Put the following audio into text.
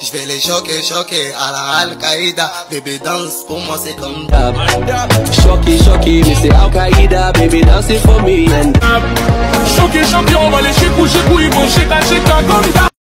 Je vais les choquer, choquer à la Al-Qaïda. Bébé danse, pour moi c'est comme d'hab. Shocky, shocky, mais c'est Al-Qaeda, baby dancing for me and Choqué, choqué, on va les chez coucher, ils vont chez ta, chez ta, comme ça.